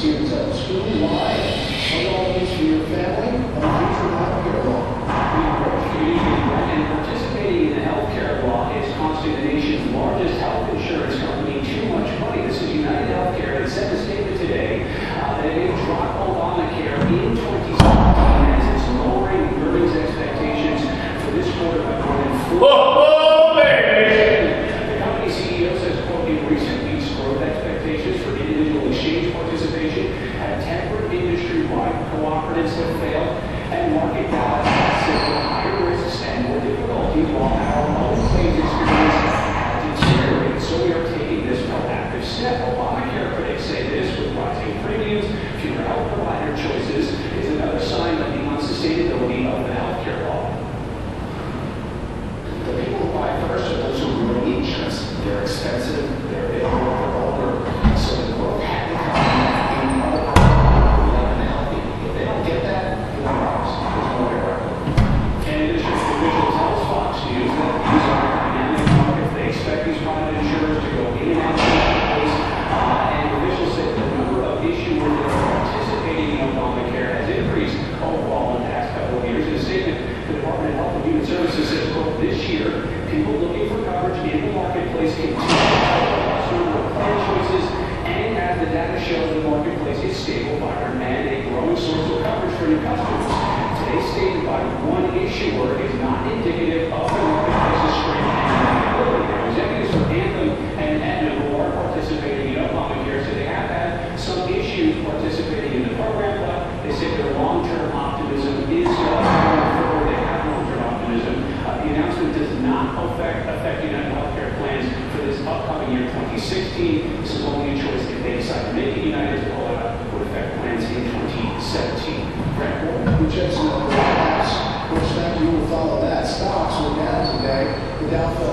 for your family and future law. We community and participating in the health care law is costing the nation's largest health insurance company too much money. This is United Healthcare. and sent a statement today uh, that it dropped Obamacare in 2017 as it's lowering earnings expectations for this quarter by more than 4 stable by our mandate, growing source of coverage for new customers. Today's stated by one issuer is not indicative of the market business strength and reliability. Executives from Anthem and Aetna who are participating in Obamacare so they have had some issues participating in the program, but they said their long-term optimism is uh, forward. They have long-term optimism. Uh, the announcement does not affect, affect United Healthcare plans for this upcoming year 2016. This is only a choice if they decide to make it. United cuidado.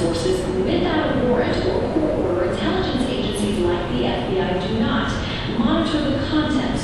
sources without a warrant or court order, intelligence agencies like the FBI do not monitor the content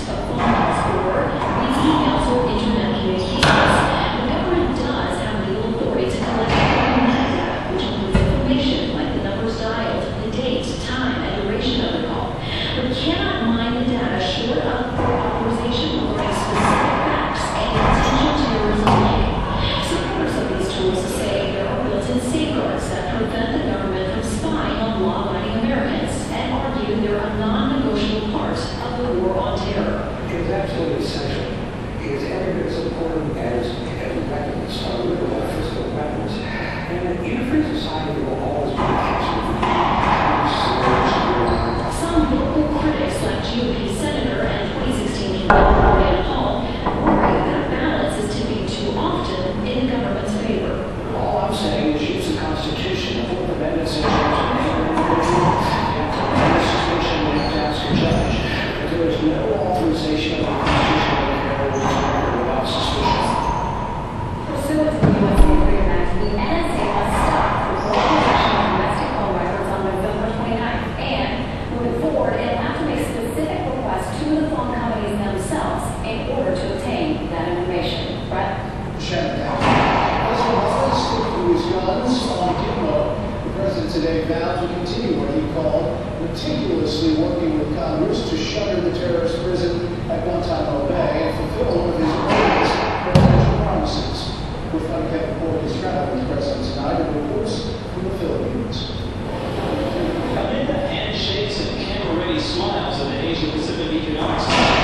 that prevent the government from spying on law-abiding Americans and argue they're a non-negotiable part of the war on terror. It's absolutely essential because every is important as, as weapons, uh, literal physical weapons. And a free society will always be a of Some local critics like GOP today vowed to continue what he called meticulously working with Congress to shutter the terrorist prison at Guantanamo Bay and fulfill one of his earliest presidential promises. With fun Kevin Portis traveling with President tonight and reports from the Philippines. Amid the handshakes and camera-ready smiles of the Asia-Pacific Economic